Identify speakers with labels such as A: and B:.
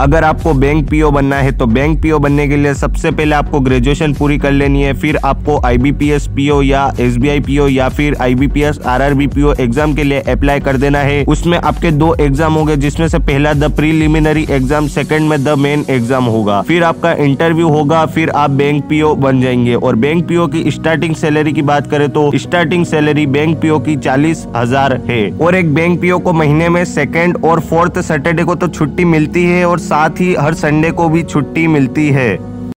A: अगर आपको bank PO बनना है तो बैंक पीओ बनने के लिए सबसे पहले आपको ग्रेजुएशन पूरी कर लेनी है, फिर आपको आईबीपीएस पीओ या एसबीआई पीओ या फिर आईबीपीएस आरआरबी पीओ एग्ज़ाम के लिए अप्लाई कर देना है। उसमें आपके दो एग्ज़ाम होंगे, जिसमें से पहला द प्रीलिमिनरी एग्ज़ाम सेकंड में द मेन एग्ज़ाम होगा। फिर आपका इंटरव्यू होगा, फिर आप बैंक पीओ बन जाएँगे। और बैंक पीओ की स्टार्टिंग सैलरी की बात करें तो स्टार्टिंग सैलरी बैंक पीओ की चालीस हज़ार है। और एक बैंक पीओ को महीने में सेकेंड और फोर्थ सैटरडे को तो छुट्टी मिलती है और साथ ही हर संडे को भी छुट्टी मिलती है।